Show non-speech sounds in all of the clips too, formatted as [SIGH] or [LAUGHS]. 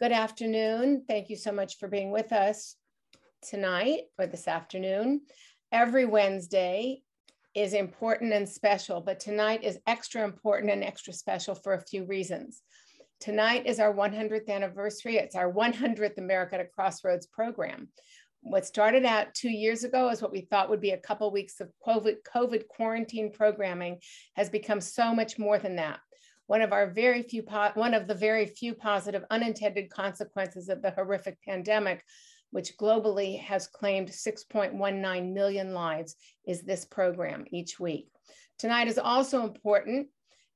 Good afternoon. Thank you so much for being with us tonight or this afternoon. Every Wednesday is important and special, but tonight is extra important and extra special for a few reasons. Tonight is our 100th anniversary. It's our 100th America at a Crossroads program. What started out two years ago as what we thought would be a couple weeks of COVID, COVID quarantine programming has become so much more than that one of our very few one of the very few positive unintended consequences of the horrific pandemic which globally has claimed 6.19 million lives is this program each week. Tonight is also important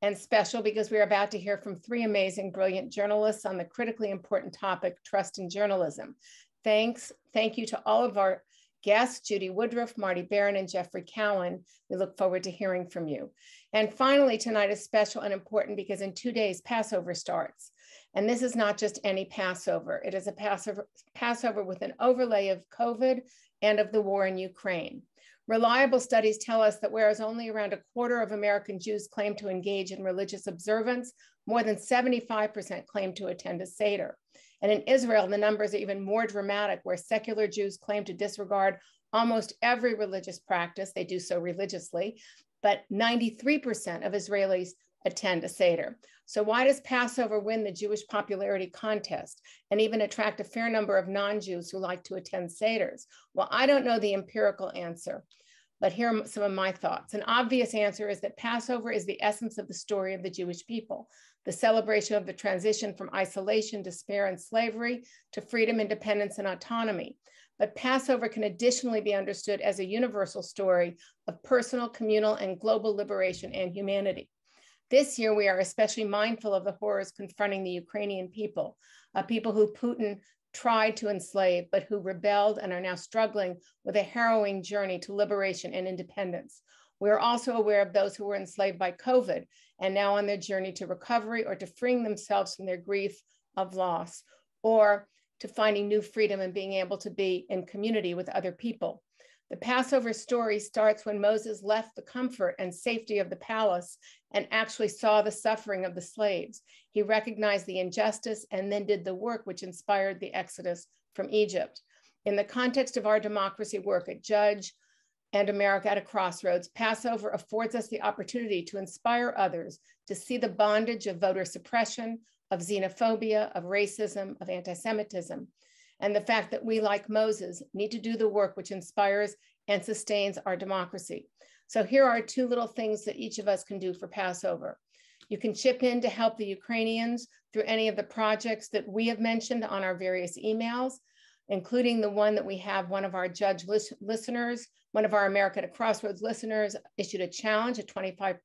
and special because we're about to hear from three amazing brilliant journalists on the critically important topic trust in journalism. Thanks thank you to all of our guests, Judy Woodruff, Marty Baron, and Geoffrey Cowan. We look forward to hearing from you. And finally, tonight is special and important because in two days, Passover starts. And this is not just any Passover. It is a Passover, Passover with an overlay of COVID and of the war in Ukraine. Reliable studies tell us that whereas only around a quarter of American Jews claim to engage in religious observance, more than 75% claim to attend a Seder. And in Israel, the numbers are even more dramatic, where secular Jews claim to disregard almost every religious practice. They do so religiously, but 93% of Israelis attend a Seder. So, why does Passover win the Jewish popularity contest and even attract a fair number of non Jews who like to attend Seders? Well, I don't know the empirical answer, but here are some of my thoughts. An obvious answer is that Passover is the essence of the story of the Jewish people the celebration of the transition from isolation, despair, and slavery to freedom, independence, and autonomy. But Passover can additionally be understood as a universal story of personal, communal, and global liberation and humanity. This year, we are especially mindful of the horrors confronting the Ukrainian people, a people who Putin tried to enslave, but who rebelled and are now struggling with a harrowing journey to liberation and independence. We are also aware of those who were enslaved by COVID and now on their journey to recovery or to freeing themselves from their grief of loss or to finding new freedom and being able to be in community with other people. The Passover story starts when Moses left the comfort and safety of the palace and actually saw the suffering of the slaves. He recognized the injustice and then did the work which inspired the exodus from Egypt. In the context of our democracy work at Judge, and America at a Crossroads, Passover affords us the opportunity to inspire others to see the bondage of voter suppression, of xenophobia, of racism, of anti Semitism, and the fact that we, like Moses, need to do the work which inspires and sustains our democracy. So here are two little things that each of us can do for Passover. You can chip in to help the Ukrainians through any of the projects that we have mentioned on our various emails including the one that we have one of our judge lis- listeners, one of our America at Crossroads listeners issued a challenge, a 25%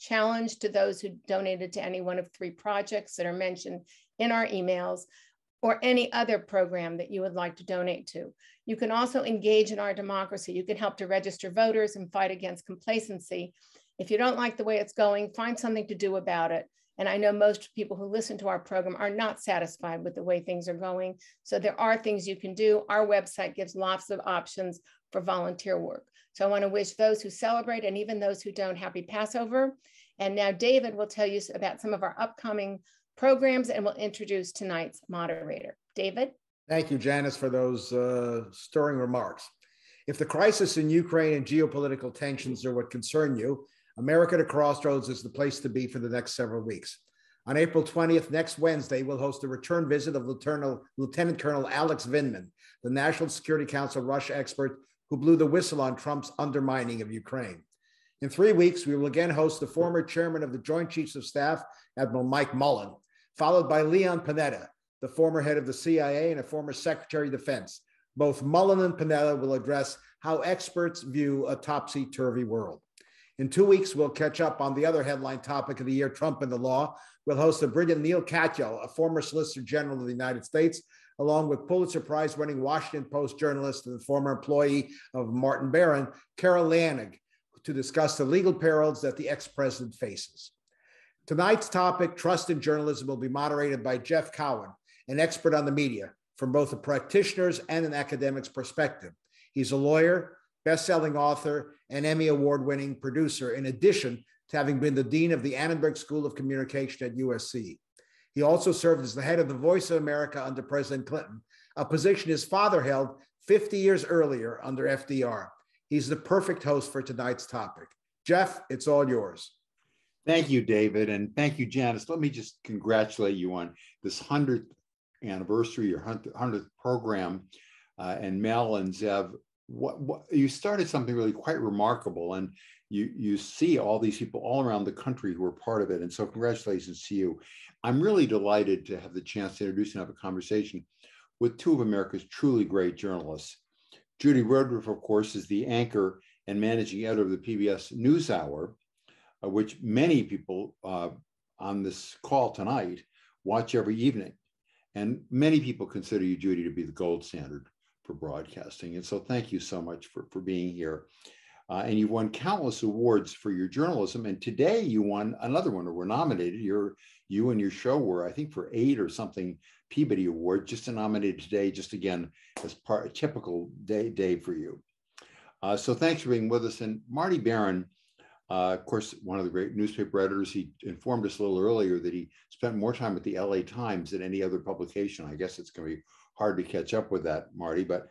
challenge to those who donated to any one of three projects that are mentioned in our emails or any other program that you would like to donate to. You can also engage in our democracy. You can help to register voters and fight against complacency. If you don't like the way it's going, find something to do about it. And I know most people who listen to our program are not satisfied with the way things are going. So there are things you can do. Our website gives lots of options for volunteer work. So I want to wish those who celebrate and even those who don't happy Passover. And now David will tell you about some of our upcoming programs and will introduce tonight's moderator. David? Thank you, Janice, for those uh, stirring remarks. If the crisis in Ukraine and geopolitical tensions are what concern you, America at a Crossroads is the place to be for the next several weeks. On April 20th, next Wednesday, we'll host a return visit of Lieutenant, Lieutenant Colonel Alex Vindman, the National Security Council Russia expert who blew the whistle on Trump's undermining of Ukraine. In three weeks, we will again host the former chairman of the Joint Chiefs of Staff, Admiral Mike Mullen, followed by Leon Panetta, the former head of the CIA and a former Secretary of Defense. Both Mullen and Panetta will address how experts view a topsy turvy world. In two weeks, we'll catch up on the other headline topic of the year Trump and the law. We'll host the brilliant Neil Katyal, a former Solicitor General of the United States, along with Pulitzer Prize winning Washington Post journalist and former employee of Martin Baron, Carol Leonnig, to discuss the legal perils that the ex president faces. Tonight's topic, Trust in Journalism, will be moderated by Jeff Cowan, an expert on the media from both a practitioner's and an academic's perspective. He's a lawyer, best-selling author, and Emmy award-winning producer, in addition to having been the dean of the Annenberg School of Communication at USC. He also served as the head of the Voice of America under President Clinton, a position his father held 50 years earlier under FDR. He's the perfect host for tonight's topic. Jeff, it's all yours. Thank you, David, and thank you, Janice. Let me just congratulate you on this 100th anniversary, your 100th program. Uh, and Mel and Zev, what, what, you started something really quite remarkable, and you you see all these people all around the country who are part of it. And so, congratulations to you. I'm really delighted to have the chance to introduce and have a conversation with two of America's truly great journalists. Judy Woodruff, of course, is the anchor and managing editor of the PBS NewsHour, which many people uh, on this call tonight watch every evening. And many people consider you, Judy, to be the gold standard for broadcasting. And so thank you so much for, for being here. Uh, and you've won countless awards for your journalism. And today you won another one, or were nominated. Your, you and your show were, I think, for eight or something Peabody Award, just nominated today, just again, as part a typical day, day for you. Uh, so thanks for being with us. And Marty Baron, uh, of course, one of the great newspaper editors, he informed us a little earlier that he spent more time at the LA Times than any other publication. I guess it's going to be hard to catch up with that, Marty. But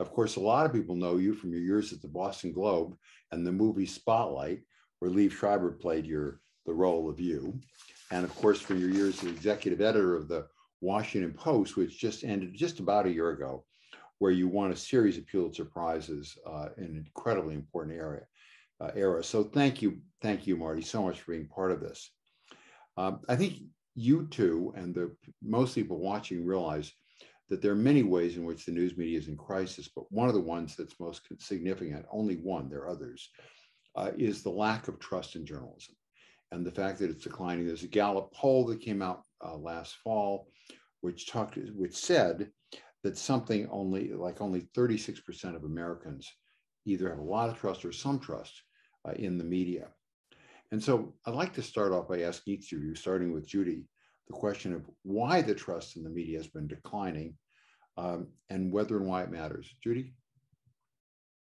of course, a lot of people know you from your years at the Boston Globe and the movie Spotlight, where Liev Schreiber played your the role of you. And of course, from your years as executive editor of the Washington Post, which just ended just about a year ago, where you won a series of Pulitzer Prizes uh, in an incredibly important area, uh, era. So thank you, thank you, Marty, so much for being part of this. Um, I think you two and the most people watching realize that there are many ways in which the news media is in crisis, but one of the ones that's most significant, only one, there are others, uh, is the lack of trust in journalism and the fact that it's declining. There's a Gallup poll that came out uh, last fall, which talked, which said that something only like only 36% of Americans either have a lot of trust or some trust uh, in the media. And so I'd like to start off by asking each of you, starting with Judy, the question of why the trust in the media has been declining um, and whether and why it matters. Judy?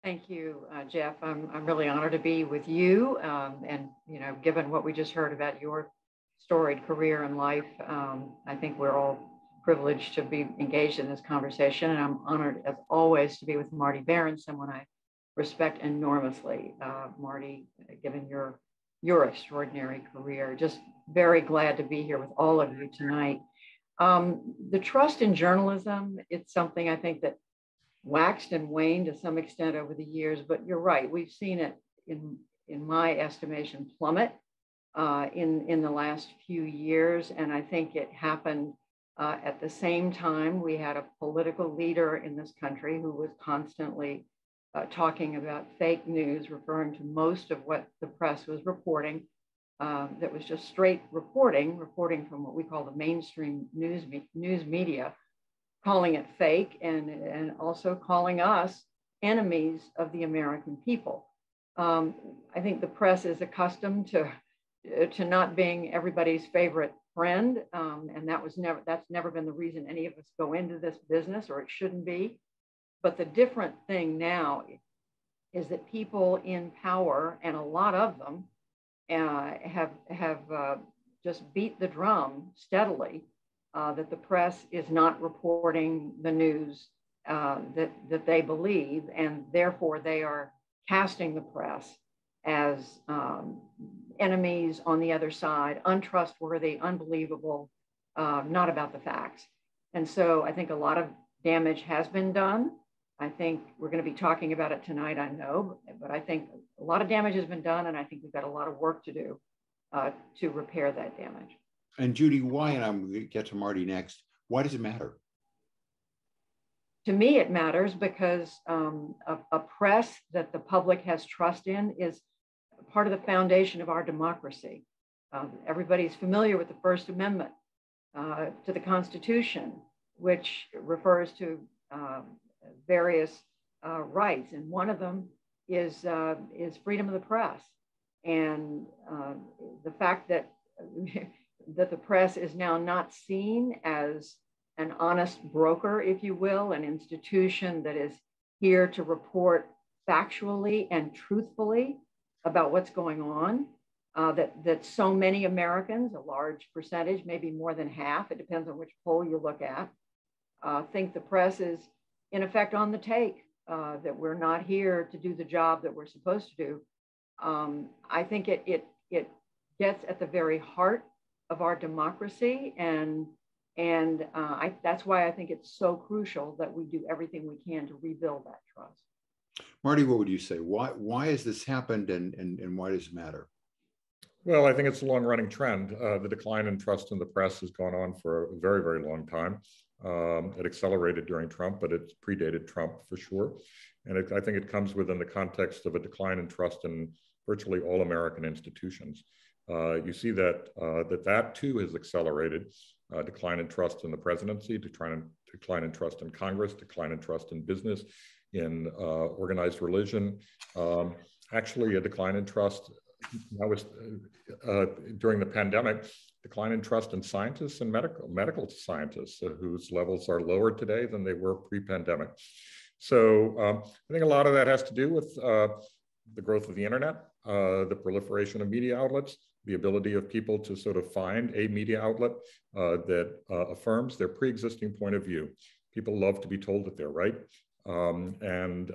Thank you, uh, Jeff. I'm, I'm really honored to be with you. Um, and, you know, given what we just heard about your storied career and life, um, I think we're all privileged to be engaged in this conversation. And I'm honored, as always, to be with Marty Baron, someone I respect enormously. Uh, Marty, given your your extraordinary career, just very glad to be here with all of you tonight. Um, the trust in journalism, it's something I think that waxed and waned to some extent over the years, but you're right. We've seen it in, in my estimation plummet uh, in, in the last few years. And I think it happened uh, at the same time. We had a political leader in this country who was constantly uh, talking about fake news, referring to most of what the press was reporting um, that was just straight reporting, reporting from what we call the mainstream news, me- news media, calling it fake and, and also calling us enemies of the American people. Um, I think the press is accustomed to, to not being everybody's favorite friend. Um, and that was never, that's never been the reason any of us go into this business or it shouldn't be. But the different thing now is that people in power, and a lot of them, uh, have have uh, just beat the drum steadily uh, that the press is not reporting the news uh, that that they believe, and therefore they are casting the press as um, enemies on the other side, untrustworthy, unbelievable, uh, not about the facts. And so I think a lot of damage has been done. I think we're going to be talking about it tonight, I know, but I think a lot of damage has been done, and I think we've got a lot of work to do uh, to repair that damage. And Judy, why, and I'm going to get to Marty next, why does it matter? To me, it matters because um, a, a press that the public has trust in is part of the foundation of our democracy. Um, everybody's familiar with the First Amendment uh, to the Constitution, which refers to um, various uh, rights, and one of them is uh, is freedom of the press, and uh, the fact that [LAUGHS] that the press is now not seen as an honest broker, if you will, an institution that is here to report factually and truthfully about what's going on. uh, that, that so many Americans, a large percentage, maybe more than half, it depends on which poll you look at, uh, think the press is in effect on the take, uh, that we're not here to do the job that we're supposed to do. Um, I think it, it, it gets at the very heart of our democracy and and uh, I, that's why I think it's so crucial that we do everything we can to rebuild that trust. Marty, what would you say? Why why has this happened and, and, and why does it matter? Well, I think it's a long running trend. Uh, the decline in trust in the press has gone on for a very, very long time. Um, it accelerated during Trump, but it predated Trump for sure. And it, I think it comes within the context of a decline in trust in virtually all American institutions. Uh, you see that, uh, that that too has accelerated. Uh, decline in trust in the presidency, decline, decline in trust in Congress, decline in trust in business, in uh, organized religion. Um, actually, a decline in trust that was uh, during the pandemic, decline in trust in scientists and medical medical scientists uh, whose levels are lower today than they were pre-pandemic. So um, I think a lot of that has to do with uh, the growth of the internet, uh, the proliferation of media outlets, the ability of people to sort of find a media outlet uh, that uh, affirms their pre-existing point of view. People love to be told that they're right, um, and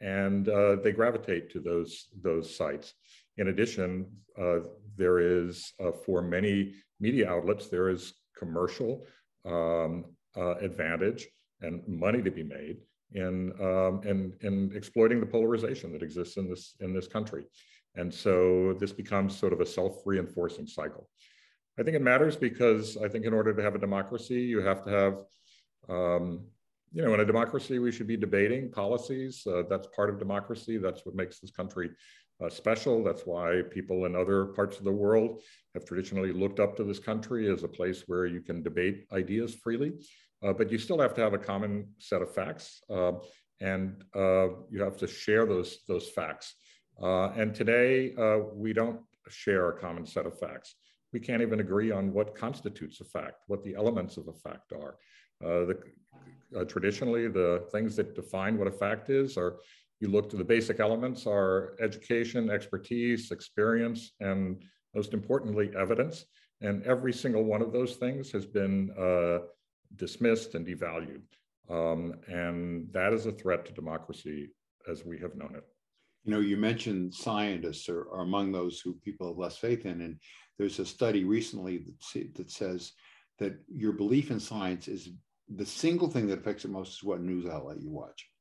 and they gravitate to those those sites. In addition, uh, there is, uh, for many media outlets, there is commercial um, uh, advantage and money to be made in, um, in, in exploiting the polarization that exists in this, in this country. And so this becomes sort of a self-reinforcing cycle. I think it matters because I think in order to have a democracy, you have to have, um, you know, in a democracy, we should be debating policies. Uh, that's part of democracy. That's what makes this country uh, special. That's why people in other parts of the world have traditionally looked up to this country as a place where you can debate ideas freely. Uh, but you still have to have a common set of facts, uh, and uh, you have to share those those facts. Uh, and today uh, we don't share a common set of facts. We can't even agree on what constitutes a fact, what the elements of a fact are. the, traditionally, the things that define what a fact is are you look to the basic elements are education, expertise, experience, and most importantly, evidence. And every single one of those things has been uh, dismissed and devalued. Um, and that is a threat to democracy as we have known it. You know, you mentioned scientists are, are among those who people have less faith in. And there's a study recently that, that says that your belief in science is the single thing that affects it most is what news outlet you watch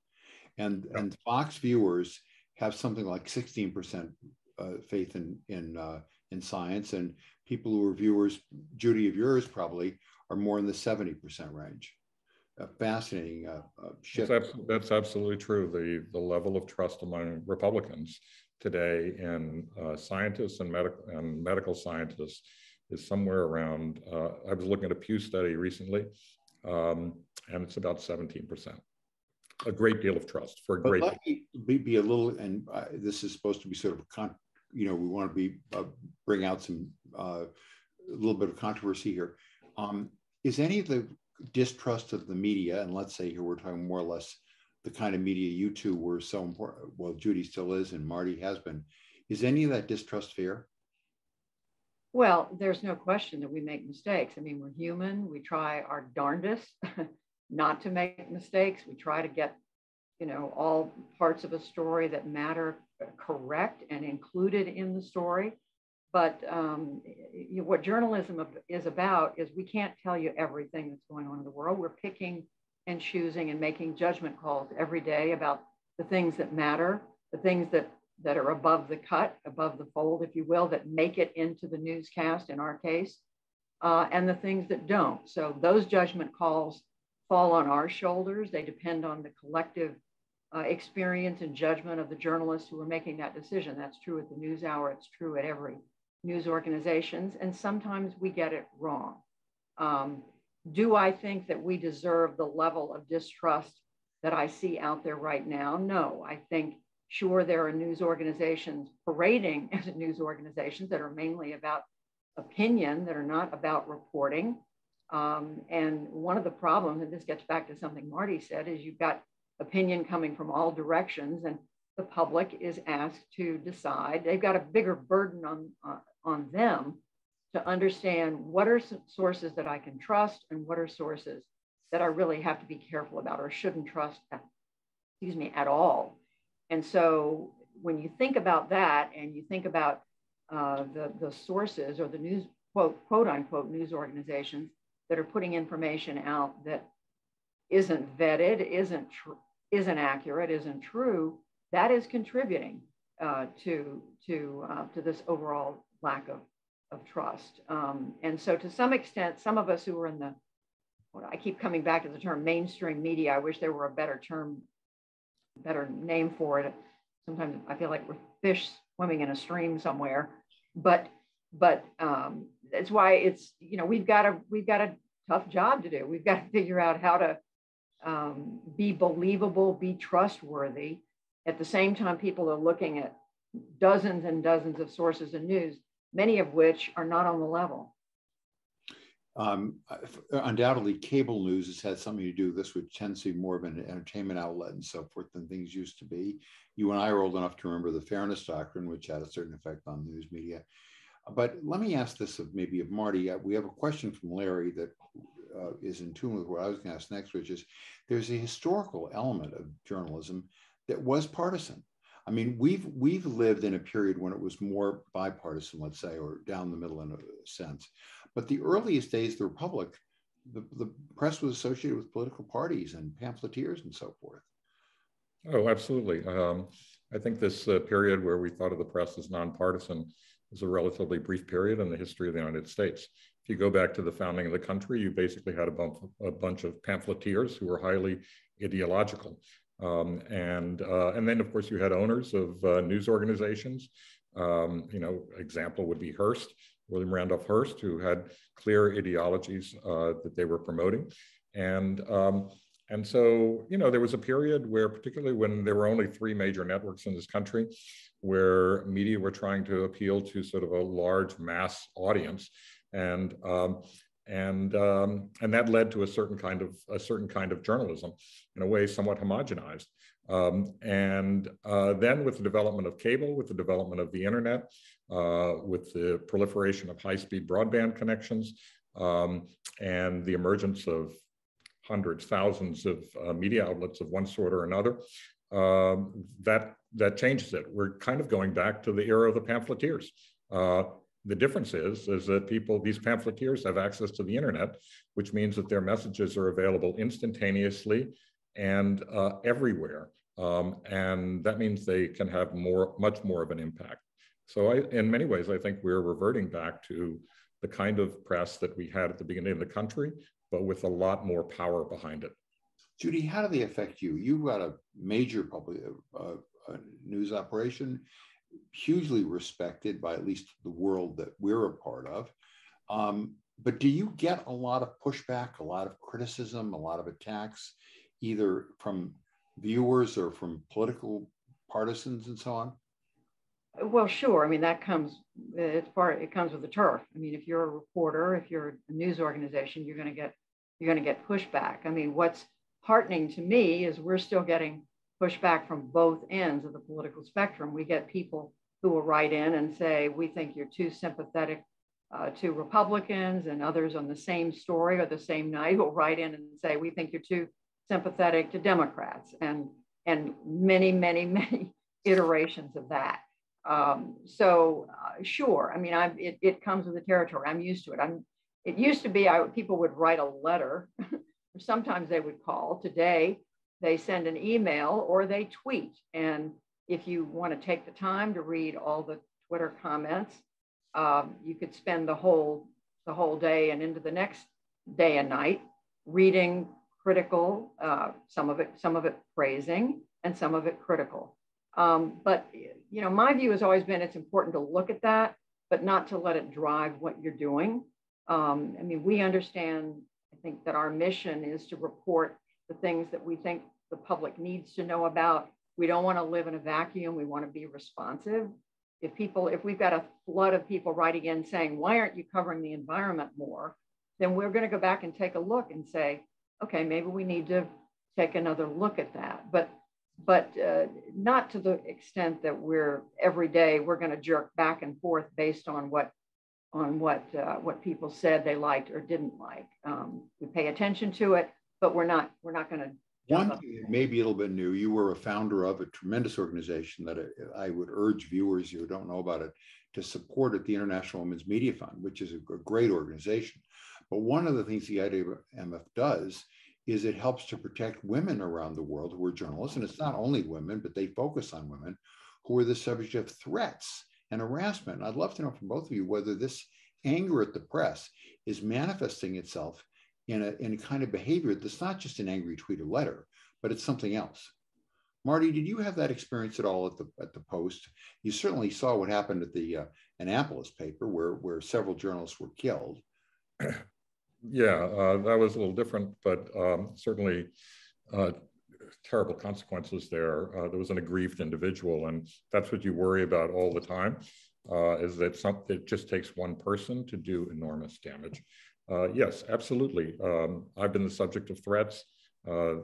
and and Fox viewers have something like 16% uh, faith in in uh, in science, and people who are viewers, Judy of yours probably, are more in the 70% range. A fascinating uh, uh shift. That's, that's, absolutely true. The the level of trust among Republicans today in uh, scientists and medical and medical scientists is somewhere around. Uh, I was looking at a Pew study recently, um, and it's about 17 percent a great deal of trust for a great. let me be, be, a little, and uh, this is supposed to be sort of a con, you know, we want to be uh, bring out some uh, a little bit of controversy here. Um, is any of the distrust of the media, and let's say here we're talking more or less the kind of media you two were so important. Well, Judy still is, and Marty has been. Is any of that distrust fair? Well, there's no question that we make mistakes. I mean, we're human. We try our darndest [LAUGHS] not to make mistakes. We try to get, you know, all parts of a story that matter correct and included in the story. But um, what journalism is about is we can't tell you everything that's going on in the world. We're picking and choosing and making judgment calls every day about the things that matter, the things that that are above the cut, above the fold, if you will, that make it into the newscast in our case, uh, and the things that don't. So those judgment calls fall on our shoulders. They depend on the collective uh, experience and judgment of the journalists who are making that decision. That's true at the news hour. It's true at every news organizations. And sometimes we get it wrong. Um, do I think that we deserve the level of distrust that I see out there right now? No, I think sure there are news organizations parading [LAUGHS] as news organizations that are mainly about opinion, that are not about reporting. Um, and one of the problems, and this gets back to something Marty said, is you've got opinion coming from all directions. And the public is asked to decide. They've got a bigger burden on, uh, on them to understand what are sources that I can trust and what are sources that I really have to be careful about or shouldn't trust, excuse me, at all. And so when you think about that and you think about uh, the, the sources or the news, quote, quote unquote, news organizations that are putting information out that isn't vetted, isn't, isn't accurate, isn't true, that is contributing uh, to, to, uh, to this overall lack of, of trust. Um, and so to some extent, some of us who are in the, I keep coming back to the term mainstream media. I wish there were a better term, better name for it. Sometimes I feel like we're fish swimming in a stream somewhere, but but um, that's why it's you know we've got a we've got a tough job to do. We've got to figure out how to um, be believable, be trustworthy. At the same time, people are looking at dozens and dozens of sources of news, many of which are not on the level. Um, undoubtedly, cable news has had something to do with this, which tends to be more of an entertainment outlet and so forth than things used to be. You and I are old enough to remember the Fairness Doctrine, which had a certain effect on news media. But let me ask this of maybe of Marty. Uh, we have a question from Larry that uh, is in tune with what I was going to ask next, which is there's a historical element of journalism that was partisan. I mean, we've we've lived in a period when it was more bipartisan, let's say, or down the middle in a sense. But the earliest days of the Republic, the, the press was associated with political parties and pamphleteers and so forth. Oh, absolutely. Um, I think this uh, period where we thought of the press as nonpartisan is a relatively brief period in the history of the United States. If you go back to the founding of the country, you basically had a, bump, a bunch of pamphleteers who were highly ideological. Um, and, uh, and then, of course, you had owners of uh, news organizations. Um, you know, example would be Hearst, William Randolph Hearst, who had clear ideologies uh, that they were promoting. And, um, and so, you know, there was a period where, particularly when there were only three major networks in this country, where media were trying to appeal to sort of a large mass audience. And, um, and, um, and that led to a certain kind of a certain kind of journalism, in a way somewhat homogenized. Um, and uh, then with the development of cable, with the development of the internet, uh, with the proliferation of high-speed broadband connections, um, and the emergence of hundreds, thousands of uh, media outlets of one sort or another, um, that that changes it. We're kind of going back to the era of the pamphleteers. Uh, the difference is, is that people, these pamphleteers have access to the internet, which means that their messages are available instantaneously and uh, everywhere. Um, and that means they can have more, much more of an impact. So I, in many ways, I think we're reverting back to the kind of press that we had at the beginning of the country, but with a lot more power behind it. Judy, how do they affect you? You've got a major public uh, uh, news operation, hugely respected by at least the world that we're a part of. Um, but do you get a lot of pushback, a lot of criticism, a lot of attacks, either from viewers or from political partisans and so on? Well, sure. I mean, that comes, it's part, it comes with the turf. I mean, if you're a reporter, if you're a news organization, you're going to get, you're going to get pushback. I mean, what's heartening to me is we're still getting pushback from both ends of the political spectrum. We get people who will write in and say, we think you're too sympathetic uh, to Republicans and others on the same story or the same night will write in and say, we think you're too sympathetic to Democrats and, and many, many, [LAUGHS] many iterations of that. Um, so uh, sure, I mean, I'm, it, it comes with the territory. I'm used to it. I'm, it used to be I, people would write a letter, [LAUGHS] sometimes they would call. Today, they send an email or they tweet. And if you want to take the time to read all the Twitter comments, um, you could spend the whole the whole day and into the next day and night reading critical, uh, some of it some of it praising and some of it critical. Um, but you know, my view has always been it's important to look at that, but not to let it drive what you're doing. Um, I mean, we understand. I think that our mission is to report the things that we think the public needs to know about. We don't want to live in a vacuum. We want to be responsive. If people, if we've got a flood of people writing in saying, why aren't you covering the environment more? Then we're going to go back and take a look and say, okay, maybe we need to take another look at that. But but uh, not to the extent that we're every day we're going to jerk back and forth based on what on what uh, what people said they liked or didn't like. Um, we pay attention to it, but we're not we're not going to. One maybe it'll be new. You were a founder of a tremendous organization that I, I would urge viewers who don't know about it to support at the International Women's Media Fund, which is a, a great organization. But one of the things the IWMF does is it helps to protect women around the world who are journalists. And it's not only women, but they focus on women who are the subject of threats and harassment. And I'd love to know from both of you whether this anger at the press is manifesting itself in a, in a kind of behavior that's not just an angry tweet or letter, but it's something else. Marty, did you have that experience at all at the at the Post? You certainly saw what happened at the uh, Annapolis paper, where where several journalists were killed. [CLEARS THROAT] yeah, uh, that was a little different, but um, certainly uh, terrible consequences there. Uh, there was an aggrieved individual, and that's what you worry about all the time. Uh, is that something it just takes one person to do enormous damage? Uh, yes, absolutely. Um, I've been the subject of threats, uh,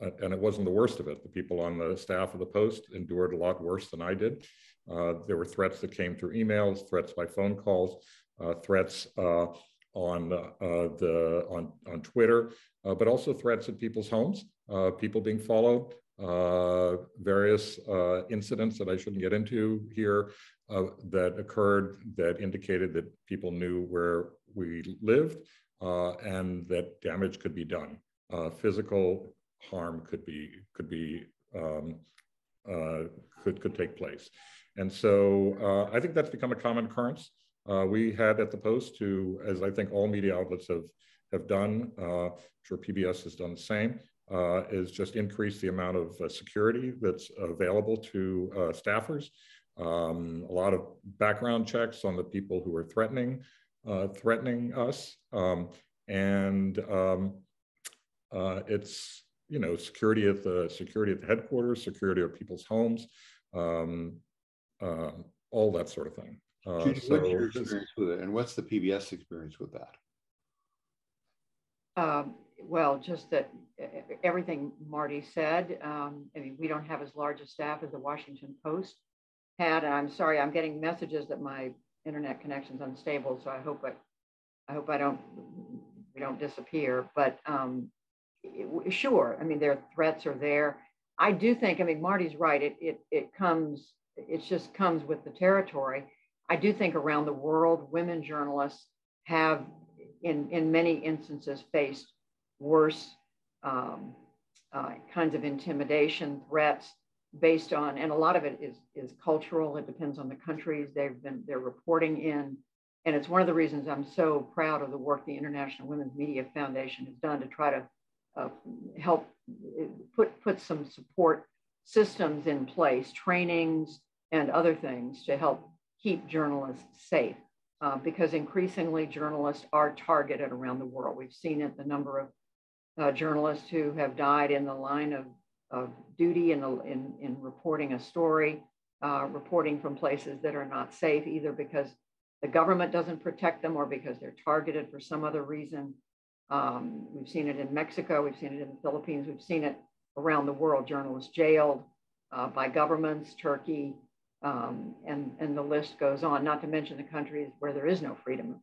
and it wasn't the worst of it. The people on the staff of the Post endured a lot worse than I did. there were threats that came through emails, threats by phone calls, threats on uh, the on on Twitter, uh, but also threats at people's homes, uh, people being followed, various incidents that I shouldn't get into here that occurred that indicated that people knew where we lived and that damage could be done. physical harm could be could be um, could could take place, and so I think that's become a common occurrence. Uh, we had at the Post to, as I think all media outlets have, have done, uh, sure PBS has done the same, uh, is just increase the amount of uh, security that's available to uh, staffers. Um, a lot of background checks on the people who are threatening, uh, threatening us. Um, and um, it's, you know, security at the security at the headquarters, security of people's homes, um, all that sort of thing. Uh, what's your experience with it, and what's the PBS experience with that? Um, well, just that everything Marty said. Um, I mean, we don't have as large a staff as the Washington Post had, and I'm sorry, I'm getting messages that my internet connection's unstable. So I hope I, I hope I don't, we don't disappear. But um, it, sure, I mean, their threats are there. I do think, I mean, Marty's right. It it it comes, it just comes with the territory. I do think around the world, women journalists have, in, in many instances, faced worse um, uh, kinds of intimidation, threats based on, and a lot of it is, is cultural. It depends on the countries they've been, they're reporting in. And it's one of the reasons I'm so proud of the work the International Women's Media Foundation has done to try to uh, help put, put some support systems in place, trainings and other things to help keep journalists safe uh, because increasingly journalists are targeted around the world. We've seen it, the number of uh, journalists who have died in the line of, of duty in, in, in reporting a story, uh, reporting from places that are not safe, either because the government doesn't protect them or because they're targeted for some other reason. Um, we've seen it in Mexico, we've seen it in the Philippines, we've seen it around the world, journalists jailed uh, by governments, Turkey, um, and, and the list goes on, not to mention the countries where there is no freedom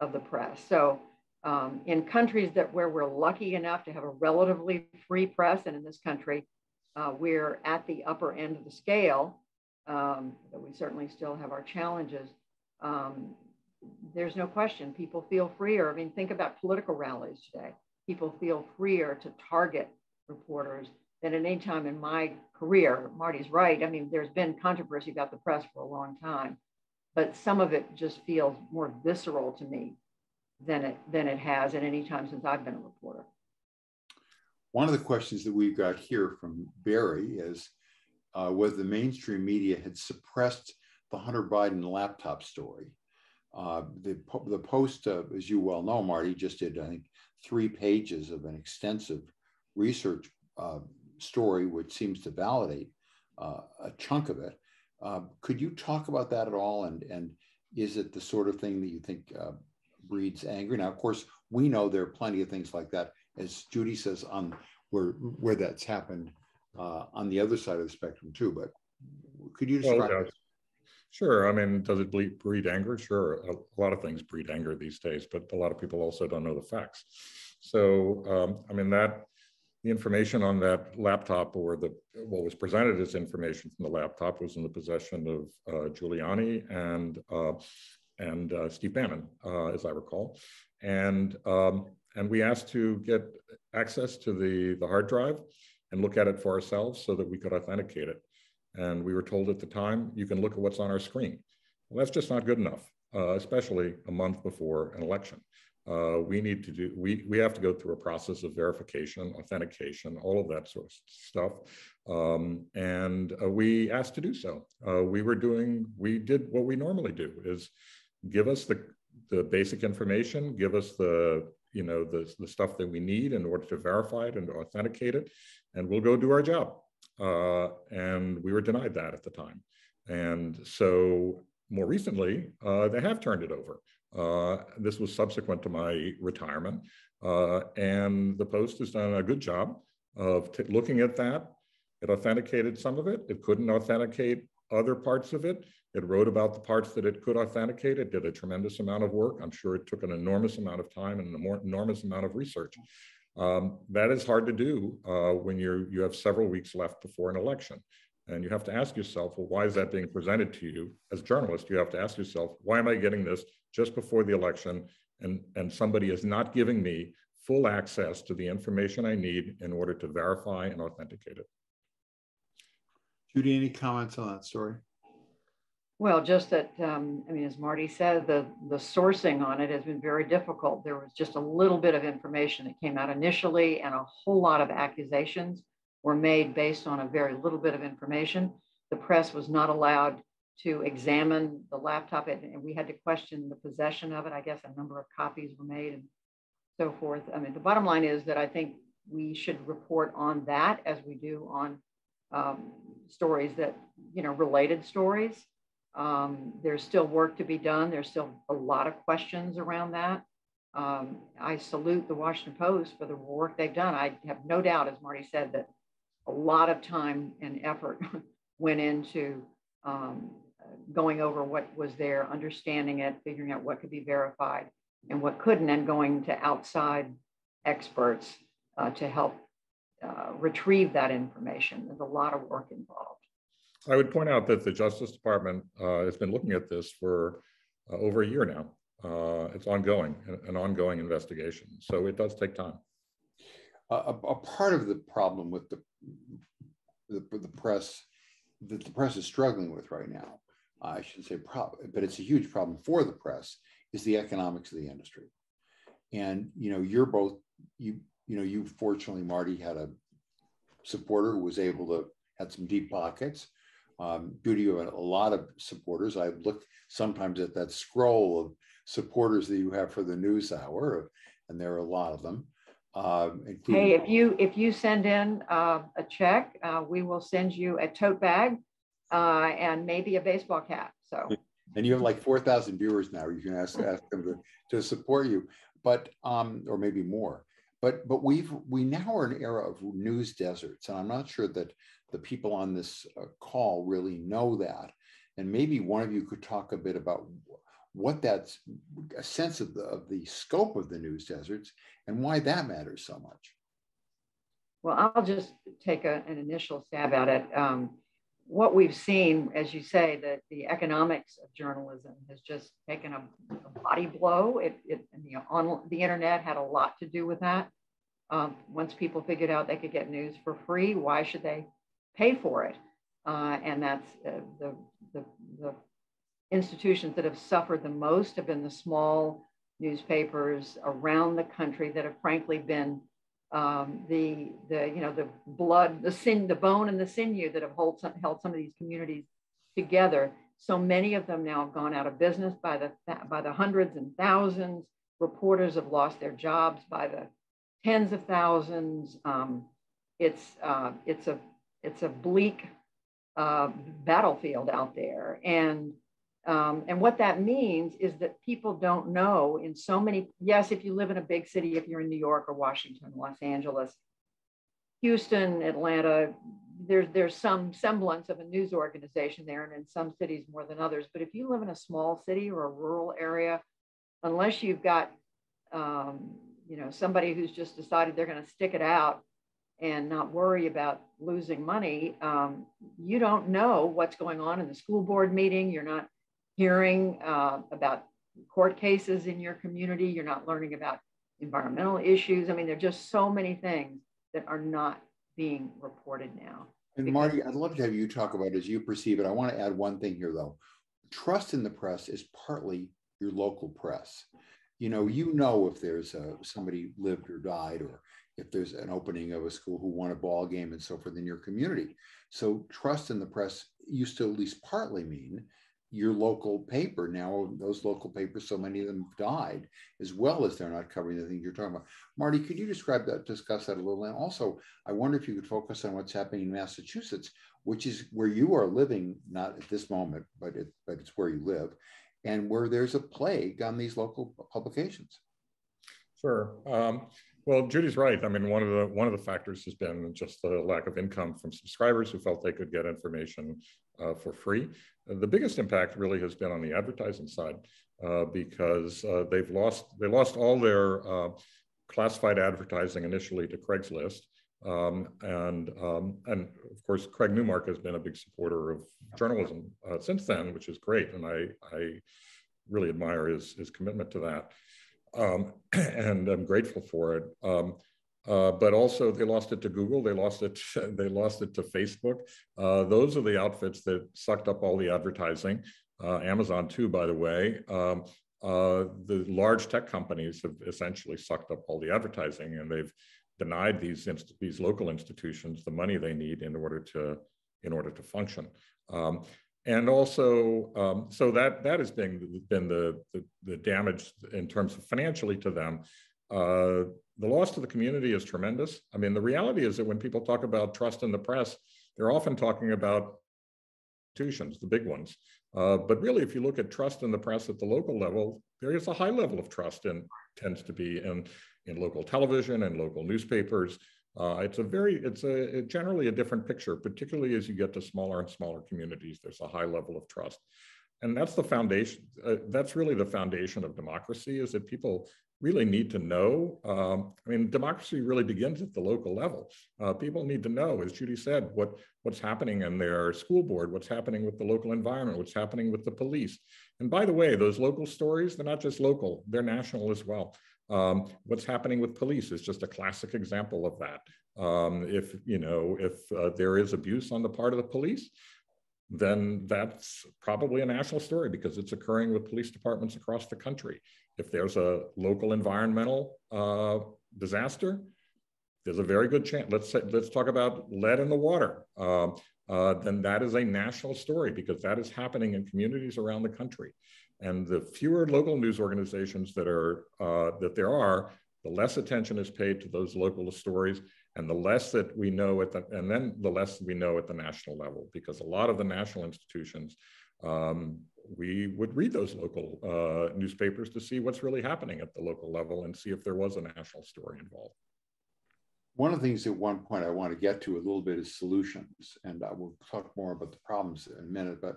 of the press. So um, in countries that where we're lucky enough to have a relatively free press, and in this country, uh, we're at the upper end of the scale, um, but we certainly still have our challenges. Um, there's no question people feel freer. I mean, think about political rallies today. People feel freer to target reporters than at any time in my career. Marty's right. I mean, there's been controversy about the press for a long time, but some of it just feels more visceral to me than it than it has at any time since I've been a reporter. One of the questions that we've got here from Barry is uh, whether the mainstream media had suppressed the Hunter Biden laptop story. Uh, the, the Post, uh, as you well know, Marty, just did, I think, three pages of an extensive research uh, story, which seems to validate uh, a chunk of it. Uh, could you talk about that at all? And, and is it the sort of thing that you think breeds anger? Now, of course, we know there are plenty of things like that, as Judy says, on where, where that's happened uh, on the other side of the spectrum too. But could you describe? Well, Sure. I mean, does it breed anger? Sure. A lot of things breed anger these days, but a lot of people also don't know the facts. So, um, I mean, that the information on that laptop or the what was presented as information from the laptop was in the possession of uh, Giuliani and uh, and uh, Steve Bannon, uh, as I recall, and um, and we asked to get access to the the hard drive and look at it for ourselves so that we could authenticate it. And we were told at the time, you can look at what's on our screen. Well, that's just not good enough, uh, especially a month before an election. Uh, we need to do, we, we have to go through a process of verification, authentication, all of that sort of stuff. Um, and uh, we asked to do so. Uh, we were doing, we did what we normally do is give us the, the basic information, give us the, you know, the, the stuff that we need in order to verify it and to authenticate it, and we'll go do our job. Uh, and we were denied that at the time. And so more recently, uh, they have turned it over. Uh, this was subsequent to my retirement. Uh, and the Post has done a good job of looking at that. It authenticated some of it. It couldn't authenticate other parts of it. It wrote about the parts that it could authenticate. It did a tremendous amount of work. I'm sure it took an enormous amount of time and an enormous amount of research. Um, that is hard to do uh, when you're, you have several weeks left before an election. And you have to ask yourself, well, why is that being presented to you? As a journalist, you have to ask yourself, why am I getting this just before the election? And, and somebody is not giving me full access to the information I need in order to verify and authenticate it. Judy, any comments on that story? Well, just that, um, I mean, as Marty said, the, the sourcing on it has been very difficult. There was just a little bit of information that came out initially, and a whole lot of accusations were made based on a very little bit of information. The press was not allowed to examine the laptop, and we had to question the possession of it. I guess a number of copies were made and so forth. I mean, the bottom line is that I think we should report on that as we do on um, stories that, you know, related stories. Um, there's still work to be done. There's still a lot of questions around that. Um, I salute the Washington Post for the work they've done. I have no doubt, as Marty said, that a lot of time and effort [LAUGHS] went into um, going over what was there, understanding it, figuring out what could be verified and what couldn't, and going to outside experts uh, to help uh, retrieve that information. There's a lot of work involved. I would point out that the Justice Department uh, has been looking at this for uh, over a year now. Uh, it's ongoing, an ongoing investigation. So it does take time. a, a, part of the problem with the, the, the press that the press is struggling with right now, I should say, problem, but it's a huge problem for the press, is the economics of the industry. And you know, you're both you you know you fortunately Marty had a supporter who was able to had some deep pockets um, due to you a lot of supporters. I look sometimes at that scroll of supporters that you have for the news hour, and there are a lot of them. Um, hey, if you if you send in uh, a check, uh, we will send you a tote bag uh, and maybe a baseball cap. So. And you have like four thousand viewers now. You can ask ask them to, to support you, but um, or maybe more. But but we've we now are in an era of news deserts, and I'm not sure that the people on this uh, call really know that. And maybe one of you could talk a bit about what that's a sense of the, of the scope of the news deserts and why that matters so much. Well, I'll just take a, an initial stab at it. Um, what we've seen, as you say, that the economics of journalism has just taken a, a body blow. It, it the, on, the internet had a lot to do with that. Um, once people figured out they could get news for free, why should they pay for it. Uh, and that's uh, the, the, the, institutions that have suffered the most have been the small newspapers around the country that have frankly been um, the, the, you know, the blood, the sin, the bone and the sinew that have hold some, held some of these communities together. So many of them now have gone out of business by the, by the hundreds and thousands. Reporters have lost their jobs by the tens of thousands. Um, it's, uh, it's a it's a bleak uh, battlefield out there. And, um, and what that means is that people don't know in so many, yes, if you live in a big city, if you're in New York or Washington, Los Angeles, Houston, Atlanta, there's there's some semblance of a news organization there, and in some cities more than others. But if you live in a small city or a rural area, unless you've got um, you know somebody who's just decided they're going to stick it out and not worry about losing money, um, you don't know what's going on in the school board meeting. You're not hearing uh, about court cases in your community. You're not learning about environmental issues. I mean, there are just so many things that are not being reported now. And Marty, I'd love to have you talk about as you perceive it. I want to add one thing here, though. Trust in the press is partly your local press. You know, you know if there's a, somebody lived or died, or if there's an opening of a school who won a ball game and so forth in your community. So trust in the press used to at least partly mean your local paper. Now, those local papers, so many of them have died, as well as they're not covering the things you're talking about. Marty, could you describe that, discuss that a little? And also, I wonder if you could focus on what's happening in Massachusetts, which is where you are living, not at this moment, but it, but it's where you live, and where there's a plague on these local publications. Sure. Um, well, Judy's right. I mean, one of the one of the factors has been just the lack of income from subscribers who felt they could get information uh, for free. The biggest impact really has been on the advertising side uh, because uh, they've lost they lost all their uh, classified advertising initially to Craigslist. Um, and um, and of course, Craig Newmark has been a big supporter of journalism uh, since then, which is great, and I I really admire his his commitment to that um, [CLEARS THROAT] and I'm grateful for it. Um, uh, but also they lost it to Google. They lost it. [LAUGHS] They lost it to Facebook. Uh, those are the outfits that sucked up all the advertising. Uh, Amazon too, by the way. Um, uh, the large tech companies have essentially sucked up all the advertising, and they've denied these these local institutions the money they need in order to in order to function. Um, and also um, so that that has been been the, the, the damage in terms of financially to them. Uh, the loss to the community is tremendous. I mean the reality is that when people talk about trust in the press they're often talking about institutions the big ones. Uh, but really if you look at trust in the press at the local level there is a high level of trust and tends to be in in local television and local newspapers uh, it's a very, it's a, generally a different picture, particularly as you get to smaller and smaller communities. There's a high level of trust. And that's the foundation, uh, that's really the foundation of democracy is that people really need to know. Um, I mean, democracy really begins at the local level. Uh, people need to know, as Judy said, what, what's happening in their school board, what's happening with the local environment, what's happening with the police. And by the way, those local stories, they're not just local, they're national as well. Um, what's happening with police is just a classic example of that. Um, if you know if uh, there is abuse on the part of the police, then that's probably a national story because it's occurring with police departments across the country. If there's a local environmental uh, disaster, there's a very good chance. Let's say, let's talk about lead in the water. Um, uh, then that is a national story because that is happening in communities around the country. And the fewer local news organizations that are uh, that there are, the less attention is paid to those local stories, and the less that we know at the and then the less we know at the national level, because a lot of the national institutions. Um, we would read those local uh, newspapers to see what's really happening at the local level and see if there was a national story involved. One of the things at one point I want to get to a little bit is solutions, and I will talk more about the problems in a minute. But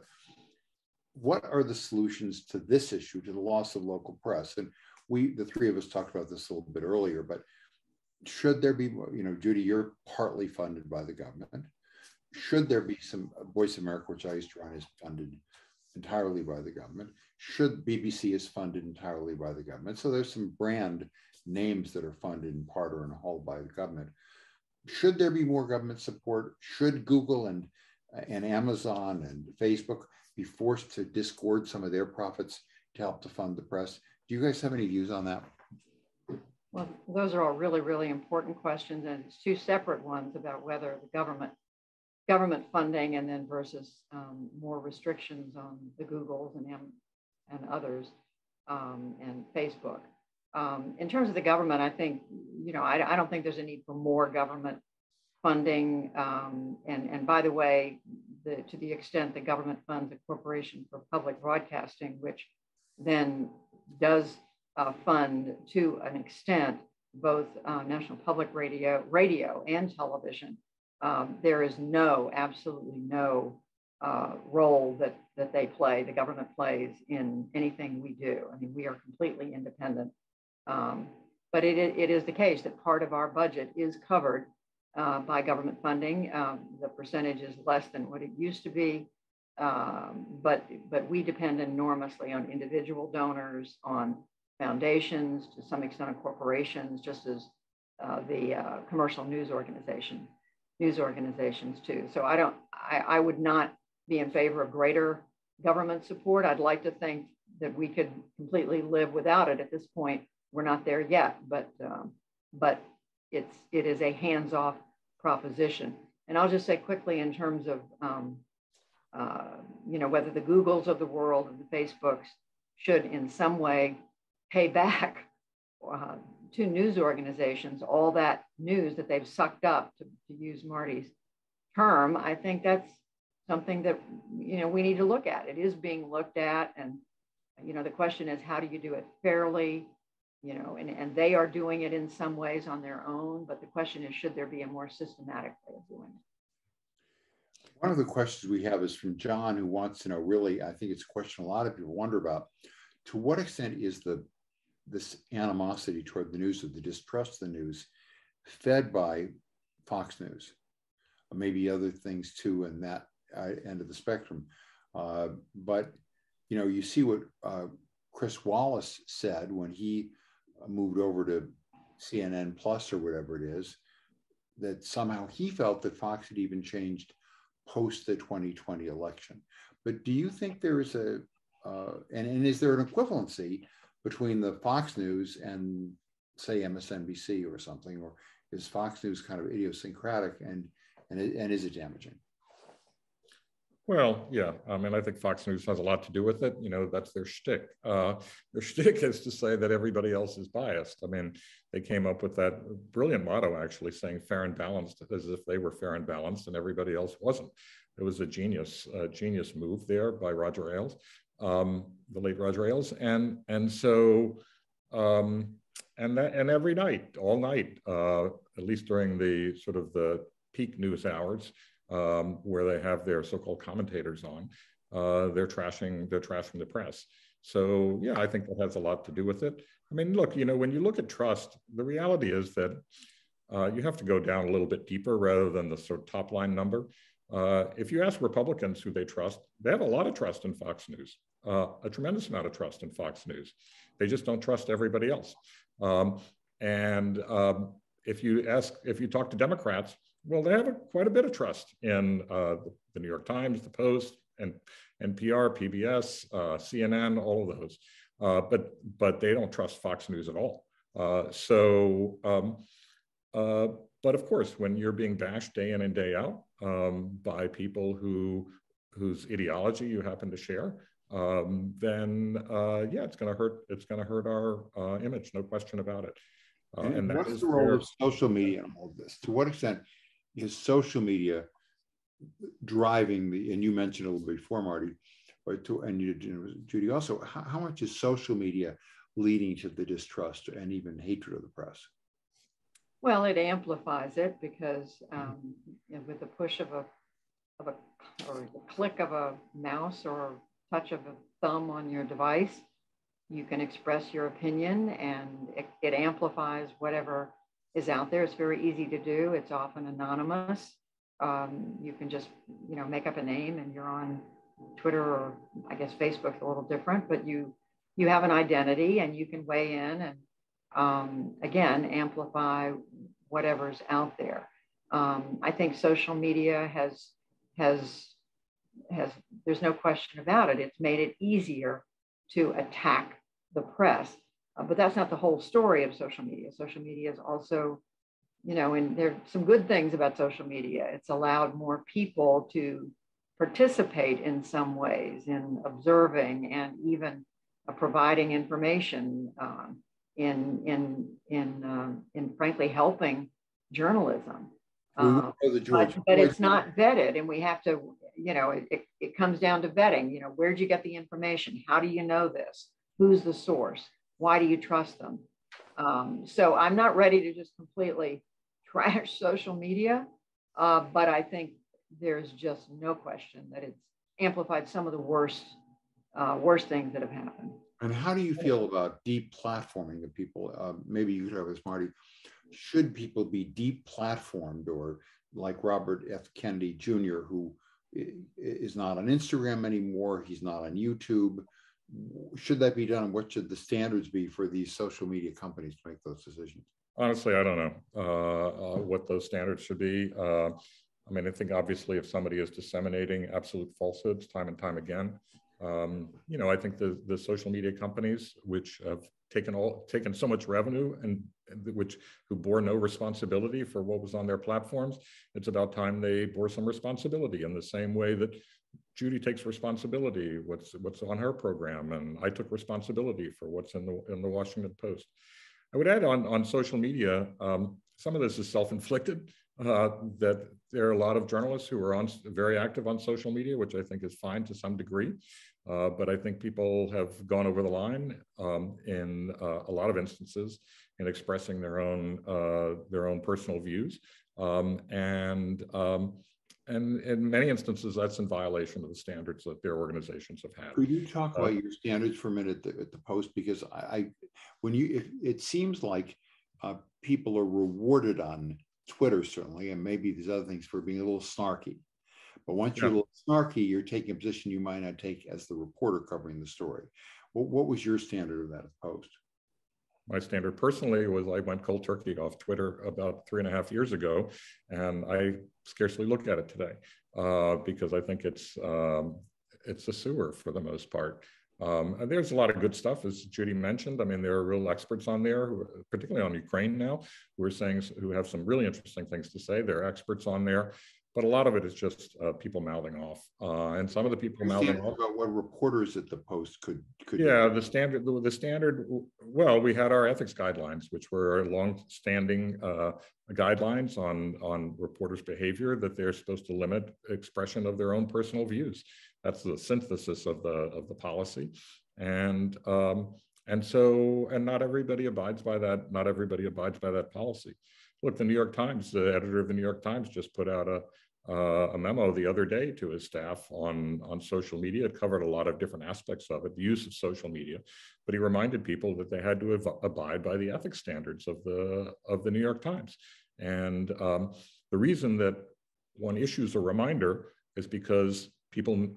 what are the solutions to this issue, to the loss of local press? And we, the three of us, talked about this a little bit earlier, but should there be, you know, Judy, you're partly funded by the government. Should there be some Voice of America, which I used to run, is funded entirely by the government? Should BBC is funded entirely by the government? So there's some brand names that are funded in part or in whole by the government. Should there be more government support? Should Google and and Amazon and Facebook be forced to disgorge some of their profits to help to fund the press. Do you guys have any views on that? Well, those are all really, really important questions, and it's two separate ones about whether the government government funding and then versus um, more restrictions on the Googles and and others um, and Facebook. Um, in terms of the government, I think you know I, I, don't think there's a need for more government funding. Um, and and by the way, the, to the extent the government funds a corporation for public broadcasting, which then does uh, fund to an extent both uh, national public radio, radio and television. um, there is no, absolutely no uh, role that, that they play, the government plays in anything we do. I mean, we are completely independent. Um, but it, it is the case that part of our budget is covered uh, by government funding. Um, the percentage is less than what it used to be, um, but, but we depend enormously on individual donors, on foundations, to some extent on corporations, just as uh, the uh, commercial news organization, news organizations too. So I don't, I, I would not be in favor of greater government support. I'd like to think that we could completely live without it at this point. We're not there yet, but um, but it's it is a hands-off proposition. And I'll just say quickly in terms of um, uh, you know whether the Googles of the world and the Facebooks should in some way pay back [LAUGHS] uh, to news organizations all that news that they've sucked up to, to use Marty's term. I think that's something that you know we need to look at. It is being looked at, and you know the question is how do you do it fairly? You know, and, and they are doing it in some ways on their own, but the question is should there be a more systematic way of doing it? One of the questions we have is from John, who wants to know really, I think it's a question a lot of people wonder about. To what extent is the this animosity toward the news or the distrust of the news fed by Fox News? Or maybe other things too, and that uh, end of the spectrum. Uh, but you know, you see what uh, Chris Wallace said when he moved over to CNN Plus or whatever it is, that somehow he felt that Fox had even changed post the 2020 election. But do you think there is a uh, and, and is there an equivalency between the Fox News and say MSNBC or something, or is Fox News kind of idiosyncratic and and, and is it damaging? Well, yeah. I mean, I think Fox News has a lot to do with it. You know, that's their shtick. Uh, [LAUGHS] their shtick is to say that everybody else is biased. I mean, they came up with that brilliant motto, actually, saying fair and balanced, as if they were fair and balanced and everybody else wasn't. It was a genius, uh, genius move there by Roger Ailes, um, the late Roger Ailes, and and so um, and that and every night, all night, uh, at least during the sort of the peak news hours um, where they have their so-called commentators on. Uh, they're trashing they're trashing the press. So yeah, I think that has a lot to do with it. I mean, look, you know, when you look at trust, the reality is that uh, you have to go down a little bit deeper rather than the sort of top line number. Uh, if you ask Republicans who they trust, they have a lot of trust in Fox News, uh, a tremendous amount of trust in Fox News. They just don't trust everybody else. Um, and um, if you ask, if you talk to Democrats, well, they have a, quite a bit of trust in uh, the New York Times, the Post, and NPR, PBS, uh, CNN, all of those. Uh, but but they don't trust Fox News at all. Uh, so, um, uh, but of course, when you're being bashed day in and day out um, by people who whose ideology you happen to share, um, then uh, yeah, it's going to hurt. It's going to hurt our image, no question about it. and, and what's the role of social media in all of this? To what extent is social media driving the, and you mentioned a little before, Marty, or to, and you, Judy also, how, how much is social media leading to the distrust and even hatred of the press? Well, it amplifies it because um, you know, with the push of a, of a, or the click of a mouse or touch of a thumb on your device, you can express your opinion and it, it amplifies whatever is out there. It's very easy to do. It's often anonymous. Um, you can just, you know, make up a name and you're on Twitter or I guess Facebook's a little different, but you you have an identity and you can weigh in and um, again amplify whatever's out there. Um, I think social media has has has there's no question about it. It's made it easier to attack the press. Uh, but that's not the whole story of social media. Social media is also, you know, and there are some good things about social media. It's allowed more people to participate in some ways in observing and even uh, providing information um, in in in um, in frankly helping journalism. Um, but, but, it's not vetted, and we have to, you know, it, it, it comes down to vetting. You know, where'd you get the information? How do you know this? Who's the source? Why do you trust them? Um, so I'm not ready to just completely [LAUGHS] trash social media. Uh, but I think there's just no question that it's amplified some of the worst, uh, worst things that have happened. And how do you feel about deplatforming of people? Uh, maybe you could have this, Marty. Should people be deplatformed or like Robert F. Kennedy Jr., who is not on Instagram anymore, he's not on YouTube. Should that be done? What should the standards be for these social media companies to make those decisions? Honestly, I don't know uh, uh, what those standards should be. Uh, I mean, I think obviously if somebody is disseminating absolute falsehoods time and time again, um, you know, I think the the social media companies, which have taken all taken so much revenue and, and which who bore no responsibility for what was on their platforms, it's about time they bore some responsibility in the same way that Judy takes responsibility what's what's on her program, and I took responsibility for what's in the in the Washington Post. I would add on on social media, um, some of this is self-inflicted. Uh, that there are a lot of journalists who are on very active on social media, which I think is fine to some degree. Uh, but I think people have gone over the line um, in uh, a lot of instances in expressing their own uh, their own personal views, um, and um, and in many instances that's in violation of the standards that their organizations have had. Could you talk about uh, your standards for a minute at the, at the Post? Because I, I when you it, it seems like uh, people are rewarded on Twitter certainly, and maybe these other things for being a little snarky. But once you're a little snarky, you're taking a position you might not take as the reporter covering the story. What, what was your standard of that post? My standard personally was I went cold turkey off Twitter about three and a half years ago, and I scarcely look at it today uh, because I think it's um, it's a sewer for the most part. Um, and there's a lot of good stuff, as Judy mentioned. I mean, there are real experts on there, particularly on Ukraine now, who are saying who have some really interesting things to say. There are experts on there but a lot of it is just uh, people mouthing off. Uh, and some of the people mouthing off. About what reporters at the Post could could. Yeah, do. the standard, the, the, standard. Well, we had our ethics guidelines, which were long-standing uh, guidelines on on reporters' behavior that they're supposed to limit expression of their own personal views. That's the synthesis of the of the policy, and. Um, and so, and not everybody abides by that. Not everybody abides by that policy. Look, the New York Times, the editor of the New York Times, just put out a uh, a memo the other day to his staff on, on social media. It covered a lot of different aspects of it, the use of social media, but he reminded people that they had to av- abide by the ethics standards of the, of the New York Times. And um, the reason that one issues a reminder is because people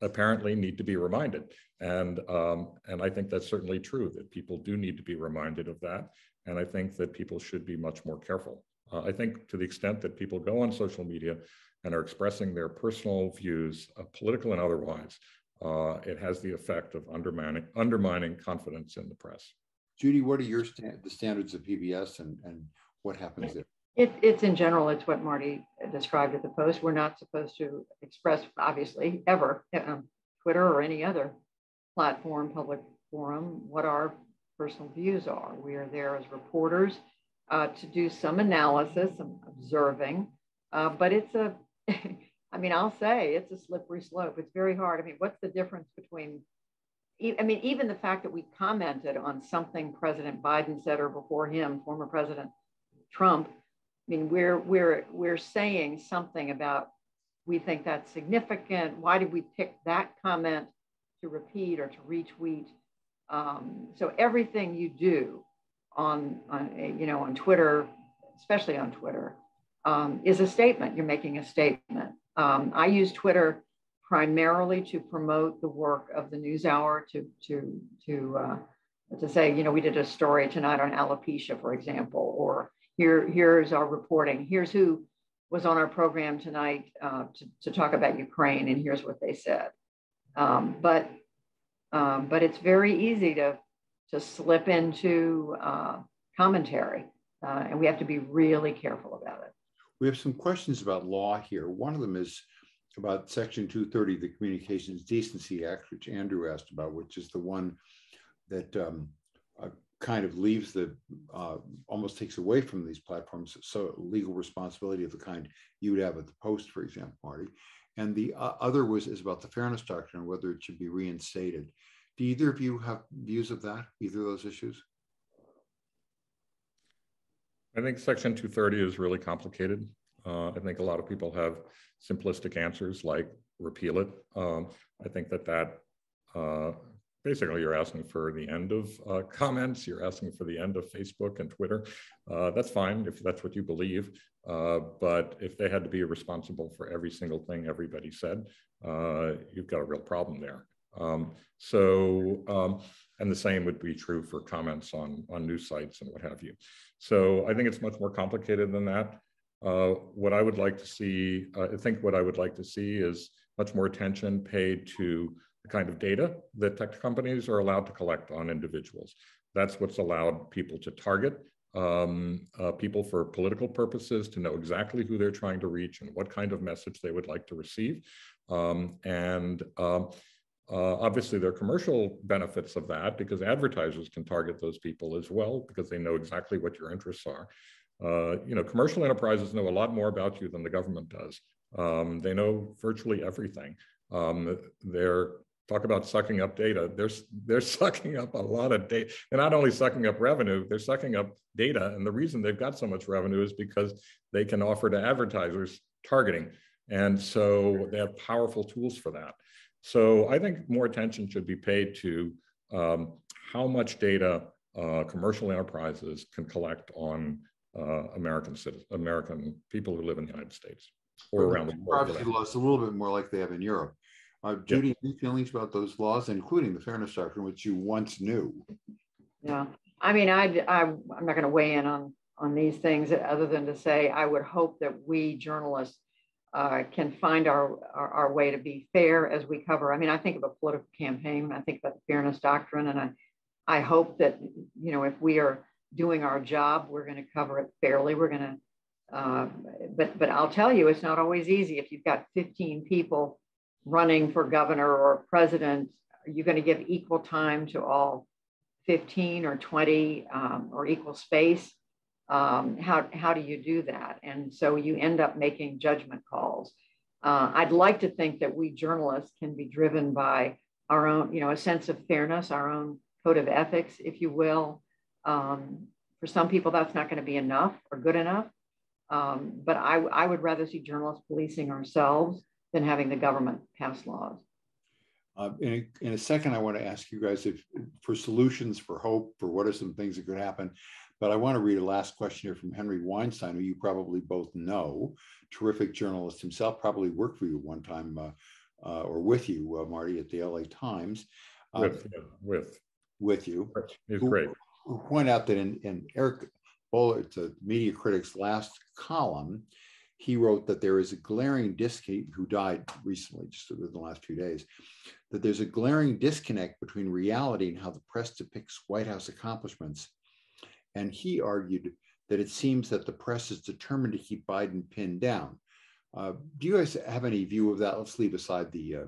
apparently need to be reminded. And, um, and I think that's certainly true that people do need to be reminded of that. And I think that people should be much more careful. Uh, I think to the extent that people go on social media and are expressing their personal views, uh, political and otherwise, uh, it has the effect of undermining, undermining confidence in the press. Judy, what are your sta- the standards of PBS and, and what happens there? It, it's in general, it's what Marty described at the post. We're not supposed to express, obviously, ever, um, Twitter or any other platform, public forum, what our personal views are. We are there as reporters uh, to do some analysis, some observing, uh, but it's a [LAUGHS] I mean, I'll say it's a slippery slope. It's very hard. I mean, what's the difference between, I mean, even the fact that we commented on something President Biden said or before him, former President Trump, I mean, we're, we're, we're saying something about we think that's significant. Why did we pick that comment to repeat or to retweet? Um, so everything you do on, on, you know, on Twitter, especially on Twitter, um, is a statement. You're making a statement. Um, I use Twitter primarily to promote the work of the NewsHour, to to to uh, to say, you know, we did a story tonight on alopecia, for example, or here here's our reporting. Here's who was on our program tonight uh, to, to talk about Ukraine, and here's what they said. Um, but um, but it's very easy to to slip into uh, commentary, uh, and we have to be really careful about it. We have some questions about law here. One of them is about Section 230 the Communications Decency Act, which Andrew asked about, which is the one that um, uh, kind of leaves the, uh, almost takes away from these platforms, so legal responsibility of the kind you would have at the Post, for example, Marty. And the uh, other was is about the fairness doctrine, whether it should be reinstated. Do either of you have views of that, either of those issues? I think Section 230 is really complicated. Uh, I think a lot of people have simplistic answers like repeal it. Um, I think that that uh, basically you're asking for the end of uh, comments, you're asking for the end of Facebook and Twitter. Uh, that's fine if that's what you believe. Uh, but if they had to be responsible for every single thing everybody said, uh, you've got a real problem there. Um, so, um, and the same would be true for comments on, on news sites and what have you. So I think it's much more complicated than that. Uh, what I would like to see, uh, I think what I would like to see is much more attention paid to the kind of data that tech companies are allowed to collect on individuals. That's what's allowed people to target um, uh, people for political purposes to know exactly who they're trying to reach and what kind of message they would like to receive. Um, and um, uh, obviously, there are commercial benefits of that because advertisers can target those people as well because they know exactly what your interests are. Uh, you know, commercial enterprises know a lot more about you than the government does. Um, they know virtually everything. Um, they're talk about sucking up data. They're, they're [LAUGHS] sucking up a lot of data. They're not only sucking up revenue, they're sucking up data. And the reason they've got so much revenue is because they can offer to advertisers targeting. And so they have powerful tools for that. So I think more attention should be paid to um, how much data uh, commercial enterprises can collect on uh, American citizens, American people who live in the United States or around the world. Privacy laws a little bit more like they have in Europe. Uh, Judy, yeah. any feelings about those laws, including the Fairness Doctrine, which you once knew? Yeah, I mean, I, I I'm not going to weigh in on on these things other than to say I would hope that we journalists uh, can find our, our, our way to be fair as we cover. I mean, I think of a political campaign. I think about the Fairness Doctrine, and I I hope that you know if we are doing our job, we're going to cover it fairly. We're going to uh, but but I'll tell you, it's not always easy. If you've got 15 people running for governor or president, are you going to give equal time to all 15 or 20 um, or equal space? Um, how, how do you do that? And so you end up making judgment calls. Uh, I'd like to think that we journalists can be driven by our own, you know, a sense of fairness, our own code of ethics, if you will. Um, for some people, that's not going to be enough or good enough. Um, but I, I would rather see journalists policing ourselves than having the government pass laws. Uh, in, a, in a second, I want to ask you guys if for solutions, for hope, for what are some things that could happen. But I want to read a last question here from Henry Weinstein, who you probably both know, terrific journalist himself, probably worked for you one time uh, uh, or with you, uh, Marty, at the LA Times. Uh, with, with. With you. He's great. Who point out that in, in Eric Boehlert, the media critic's last column, he wrote that there is a glaring disconnect, who died recently, just within the last few days, that there's a glaring disconnect between reality and how the press depicts White House accomplishments. And he argued that it seems that the press is determined to keep Biden pinned down. Uh, do you guys have any view of that? Let's leave aside the uh,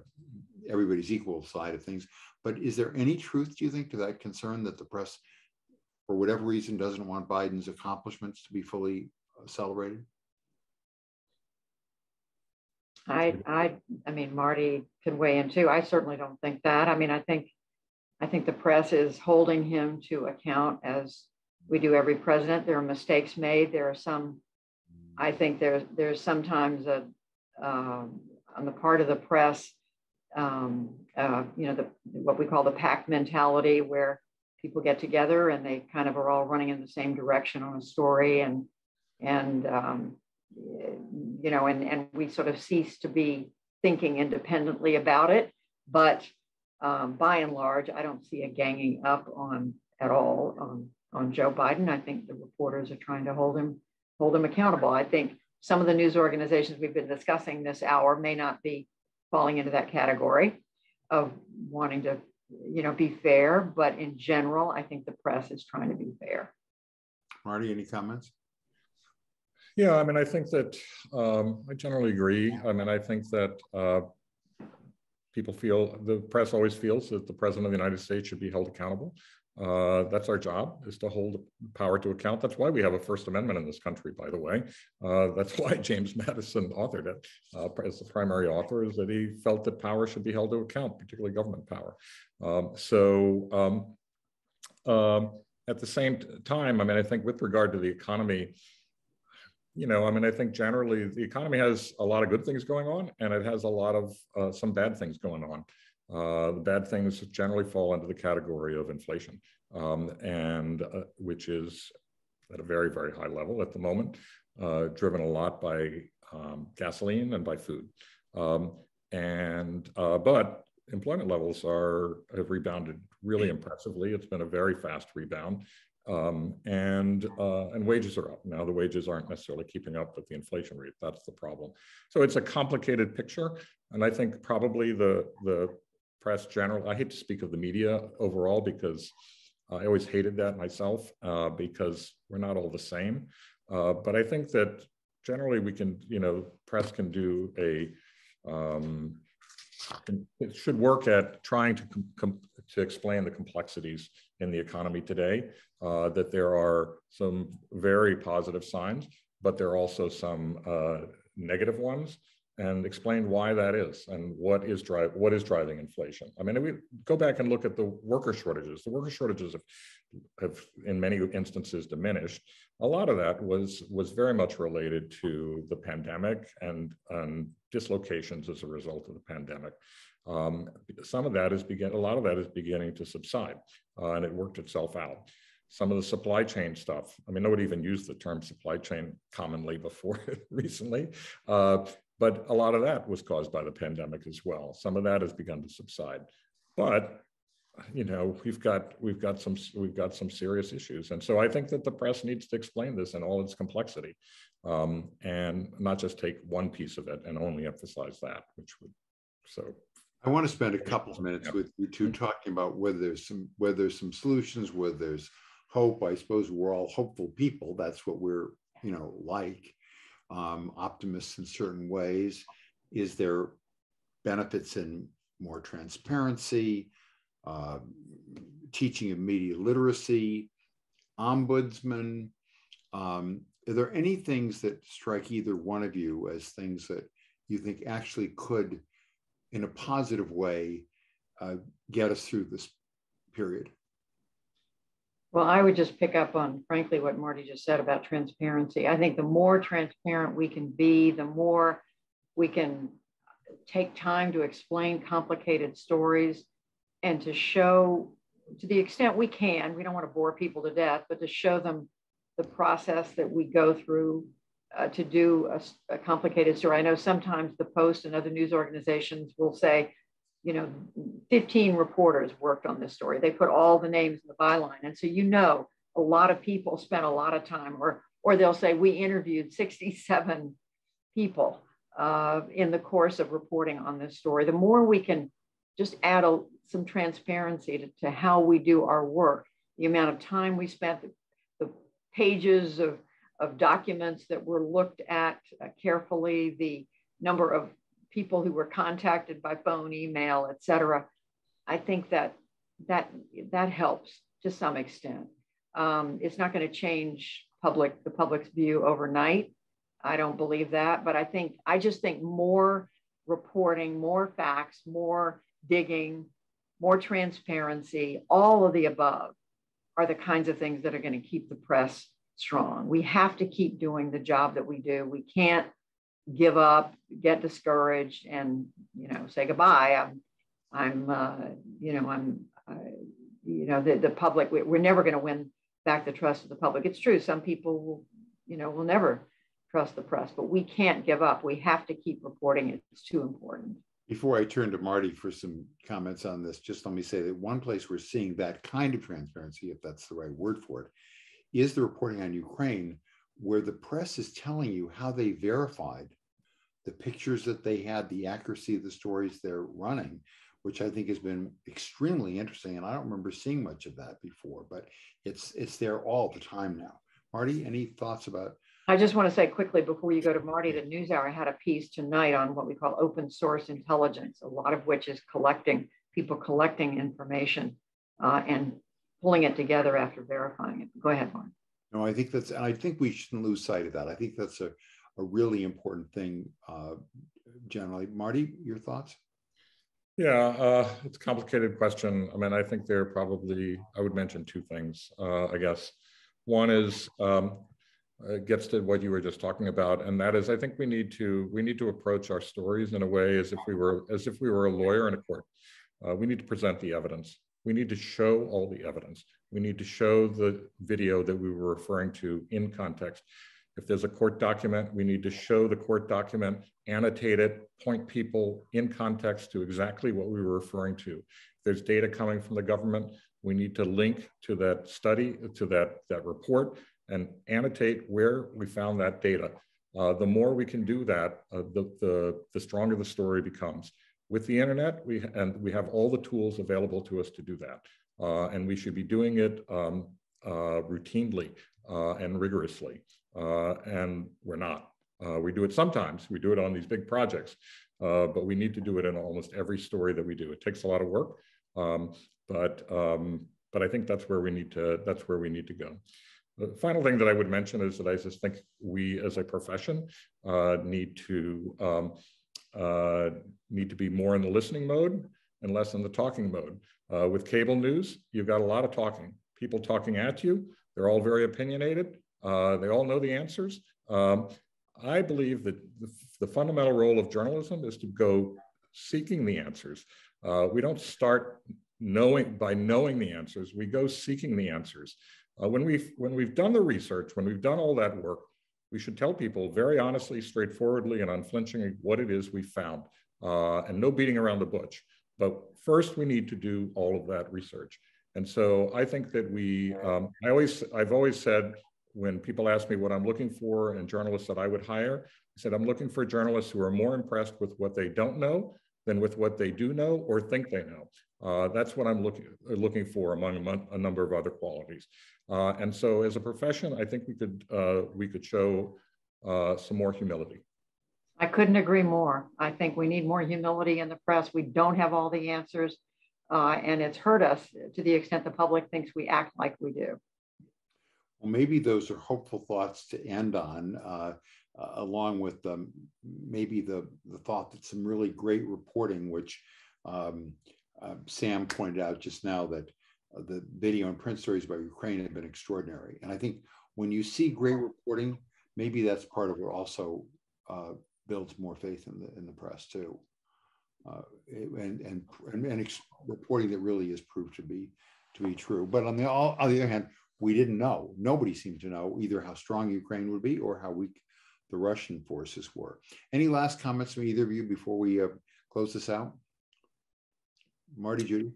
everybody's equal side of things. But is there any truth, do you think, to that concern that the press, for whatever reason, doesn't want Biden's accomplishments to be fully uh, celebrated? I, I, I mean, Marty could weigh in too. I certainly don't think that. I mean, I think, I think the press is holding him to account as we do every president. There are mistakes made. There are some. I think there's there's sometimes a um, on the part of the press, um, uh, you know, the what we call the pack mentality, where people get together and they kind of are all running in the same direction on a story and and um, you know, and, and we sort of cease to be thinking independently about it. But um, by and large, I don't see a ganging up on at all on, on Joe Biden. I think the reporters are trying to hold him hold him accountable. I think some of the news organizations we've been discussing this hour may not be falling into that category of wanting to, you know, be fair. But in general, I think the press is trying to be fair. Marty, any comments? Yeah, I mean, I think that um, I generally agree. I mean, I think that uh, people feel the press always feels that the president of the United States should be held accountable. Uh, that's our job is to hold power to account. That's why we have a First Amendment in this country, by the way. Uh, that's [LAUGHS] why James Madison authored it uh, as the primary author, is that he felt that power should be held to account, particularly government power. Um, so um, um, at the same time, I mean, I think with regard to the economy, you know, I mean, I think generally the economy has a lot of good things going on, and it has a lot of uh, some bad things going on. Uh, the bad things generally fall into the category of inflation, um, and uh, which is at a very, very high level at the moment, uh, driven a lot by um, gasoline and by food. Um, and uh, but employment levels are have rebounded really impressively. It's been a very fast rebound. Um, and uh, and wages are up now. The wages aren't necessarily keeping up with the inflation rate. That's the problem. So it's a complicated picture, and I think probably the the press general. I hate to speak of the media overall because I always hated that myself uh, because we're not all the same. Uh, but I think that generally we can, you know, press can do a um, it should work at trying to to explain the complexities in the economy today. Uh, that there are some very positive signs, but there are also some uh, negative ones, and explain why that is and what is drive what is driving inflation. I mean, we go back and look at the worker shortages. The worker shortages have, have in many instances diminished. A lot of that was was very much related to the pandemic and, dislocations as a result of the pandemic. Um, some of that is begin a lot of that is beginning to subside, uh, and it worked itself out. Some of the supply chain stuff. I mean, nobody even used the term supply chain commonly before [LAUGHS] recently, uh, but a lot of that was caused by the pandemic as well. Some of that has begun to subside, but you know we've got we've got some we've got some serious issues and so i think that the press needs to explain this in all its complexity um, and not just take one piece of it and only emphasize that which would so I want to spend a couple of minutes with you two Mm-hmm. talking about whether there's some whether there's some solutions, whether there's hope. I suppose we're all hopeful people. That's what we're, you know, like um, optimists in certain ways. Is there benefits in more transparency, uh, teaching of media literacy, ombudsman? Um, are there any things that strike either one of you as things that you think actually could in a positive way uh, get us through this period? Well, I would just pick up on, frankly, what Marty just said about transparency. I think the more transparent we can be, the more we can take time to explain complicated stories and to show, to the extent we can, we don't want to bore people to death, but to show them the process that we go through uh, to do a, a, complicated story. I know sometimes the Post and other news organizations will say, you know, 15 reporters worked on this story. They put all the names in the byline. And so, you know, a lot of people spent a lot of time, or, or they'll say, we interviewed 67 people uh, in the course of reporting on this story. The more we can just add a, some transparency to, to how we do our work, the amount of time we spent, the, the pages of of documents that were looked at uh, carefully, the number of people who were contacted by phone, email, et cetera. I think that that that helps to some extent. Um, it's not going to change public the public's view overnight. I don't believe that, but I think I just think more reporting, more facts, more digging, more transparency, all of the above are the kinds of things that are going to keep the press strong. We have to keep doing the job that we do. We can't give up, get discouraged, and you know say goodbye. I'm, I'm, uh, you know, I'm, uh, you know, the the public. We're never going to win back the trust of the public. It's true. Some people will, you know, will never trust the press, but we can't give up. We have to keep reporting it. It's too important. Before I turn to Marty for some comments on this, just let me say that one place we're seeing that kind of transparency, if that's the right word for it, is the reporting on Ukraine, where the press is telling you how they verified the pictures that they had, the accuracy of the stories they're running, which I think has been extremely interesting. And I don't remember seeing much of that before, but it's it's there all the time now. Marty, any thoughts about? I just want to say quickly before you go to Marty, the NewsHour had a piece tonight on what we call open source intelligence, a lot of which is collecting people collecting information uh, and pulling it together after verifying it. Go ahead, Mark. I think that's, and I think we shouldn't lose sight of that. I think that's a, a really important thing uh, generally. Marty, your thoughts? Yeah, uh, it's a complicated question. I mean, I think there are probably, I would mention two things, uh, I guess. One is um, gets to what you were just talking about, and that is, I think we need to we need to approach our stories in a way as if we were as if we were a lawyer in a court. Uh, we need to present the evidence. We need to show all the evidence. We need to show the video that we were referring to in context. If there's a court document, we need to show the court document, annotate it, point people in context to exactly what we were referring to. If there's data coming from the government, we need to link to that study, to that, that report, and annotate where we found that data. Uh, the more we can do that, uh, the, the, the stronger the story becomes. With the internet, we, and we have all the tools available to us to do that. Uh, and we should be doing it um, uh, routinely uh, and rigorously. And we're not. we do it sometimes. We do it on these big projects, but we need to do it in almost every story that we do. It takes a lot of work, um, but um, but I think that's where we need to that's where we need to go. The final thing that I would mention is that I just think we as a profession uh, need to um, uh, need to be more in the listening mode and less in the talking mode. Uh, with cable news, you've got a lot of talking, people talking at you. They're all very opinionated. Uh, they all know the answers. Um, I believe that the, the, fundamental role of journalism is to go seeking the answers. Uh, we don't start knowing by knowing the answers. We go seeking the answers. Uh, when we've when we've done the research, when we've done all that work, we should tell people very honestly, straightforwardly, and unflinchingly what it is we found, uh, and no beating around the bush. But first, we need to do all of that research. And so I think that we, um, I always, I've always said when people ask me what I'm looking for and journalists that I would hire, I said, I'm looking for journalists who are more impressed with what they don't know than with what they do know or think they know. Uh, that's what I'm looking looking for among a, a number of other qualities. Uh, and so, as a profession, I think we could uh, we could show uh, some more humility. I couldn't agree more. I think we need more humility in the press. We don't have all the answers, uh, and it's hurt us to the extent the public thinks we act like we do. Well, maybe those are hopeful thoughts to end on, uh, uh, along with um, maybe the, the thought that some really great reporting, which um, uh, Sam pointed out just now that uh, the video and print stories about Ukraine have been extraordinary. And I think when you see great reporting, maybe that's part of what also uh, builds more faith in the in the press too, uh, and and and, and reporting that really is proved to be to be true. But on the all, on the other hand, we didn't know. Nobody seemed to know either how strong Ukraine would be or how weak the Russian forces were. Any last comments from either of you before we uh, close this out? Marty, Judy.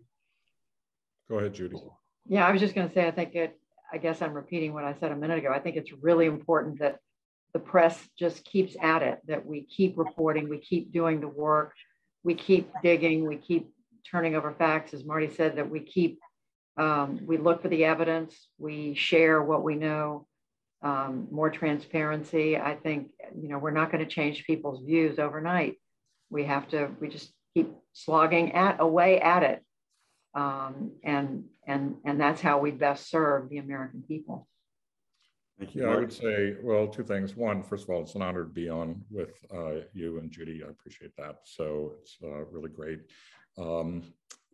Go ahead, Judy. Yeah, I was just going to say, I think it. I guess I'm repeating what I said a minute ago. I think it's really important that the press just keeps at it, that we keep reporting, we keep doing the work, we keep digging, we keep turning over facts, as Marty said, that we keep, um, we look for the evidence, we share what we know, um, more transparency. I think, you know, we're not going to change people's views overnight. We have to, we just keep slogging at away at it. Um, and, and, and that's how we best serve the American people. Thank you. Yeah, I would say, well, two things. One, first of all, it's an honor to be on with uh, you and Judy. I appreciate that. So it's uh, really great. Um,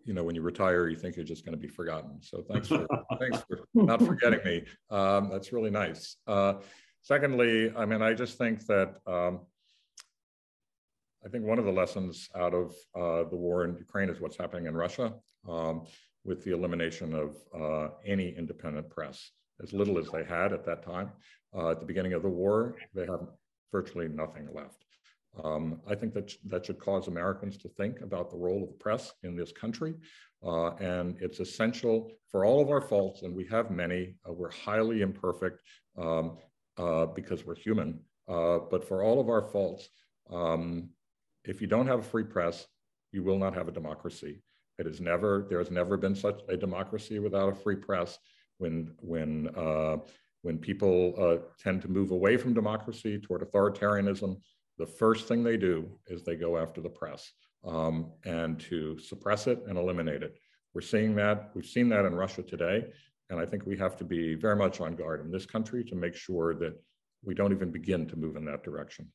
you know, when you retire, you think you're just going to be forgotten. So thanks for [LAUGHS] thanks for not forgetting me. Um, that's really nice. Uh, secondly, I mean, I just think that um, I think one of the lessons out of uh, the war in Ukraine is what's happening in Russia um, with the elimination of uh, any independent press as little as they had at that time. Uh, at the beginning of the war, they have virtually nothing left. Um, I think that that should cause Americans to think about the role of the press in this country. Uh, and it's essential for all of our faults, and we have many. Uh, we're highly imperfect um, uh, because we're human. Uh, but for all of our faults, um, if you don't have a free press, you will not have a democracy. It is never, there has never been such a democracy without a free press when when uh, when people uh, tend to move away from democracy toward authoritarianism, the first thing they do is they go after the press um, and to suppress it and eliminate it. We're seeing that. We've seen that in Russia today, and I think we have to be very much on guard in this country to make sure that we don't even begin to move in that direction.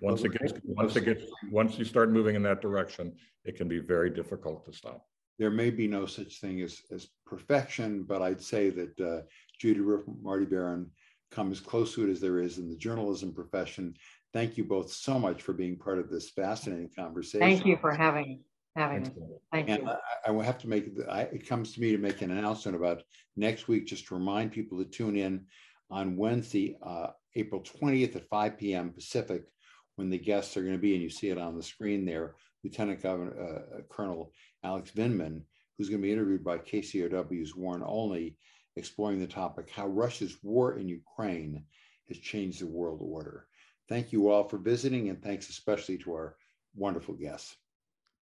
Once it gets, once it gets, once you start moving in that direction, it can be very difficult to stop there may be no such thing as, as perfection, but I'd say that uh, Judy Woodruff, Marty Baron, come as close to it as there is in the journalism profession. Thank you both so much for being part of this fascinating conversation. Thank you for having, having. Thank And you. I, I will have to make, the- I, it comes to me to make an announcement about next week, just to remind people to tune in on Wednesday, uh, April twentieth at five P M Pacific, when the guests are going to be, and you see it on the screen there, Lieutenant Governor, uh, Colonel Alex Vindman, who's going to be interviewed by KCRW's Warren Olney, exploring the topic, how Russia's war in Ukraine has changed the world order. Thank you all for visiting, and thanks especially to our wonderful guests.